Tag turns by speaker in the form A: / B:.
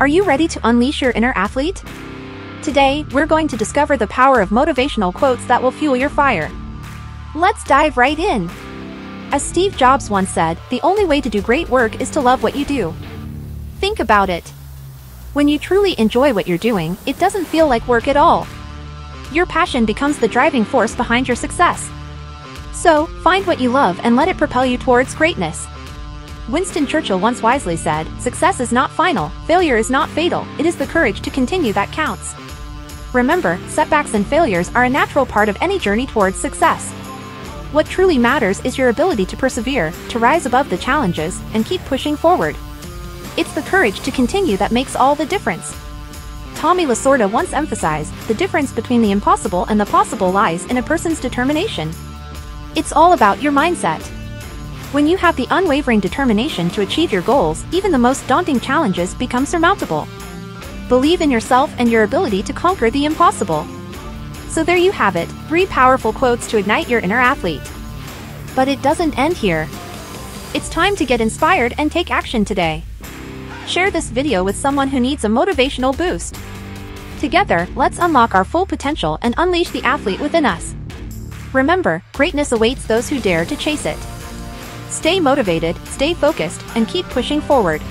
A: Are you ready to unleash your inner athlete? Today, we're going to discover the power of motivational quotes that will fuel your fire. Let's dive right in. As Steve Jobs once said, the only way to do great work is to love what you do. Think about it. When you truly enjoy what you're doing, it doesn't feel like work at all. Your passion becomes the driving force behind your success. So, find what you love and let it propel you towards greatness. Winston Churchill once wisely said, Success is not final, failure is not fatal, it is the courage to continue that counts. Remember, setbacks and failures are a natural part of any journey towards success. What truly matters is your ability to persevere, to rise above the challenges, and keep pushing forward. It's the courage to continue that makes all the difference. Tommy Lasorda once emphasized, the difference between the impossible and the possible lies in a person's determination. It's all about your mindset. When you have the unwavering determination to achieve your goals, even the most daunting challenges become surmountable. Believe in yourself and your ability to conquer the impossible. So there you have it, three powerful quotes to ignite your inner athlete. But it doesn't end here. It's time to get inspired and take action today. Share this video with someone who needs a motivational boost. Together, let's unlock our full potential and unleash the athlete within us. Remember, greatness awaits those who dare to chase it. Stay motivated, stay focused, and keep pushing forward.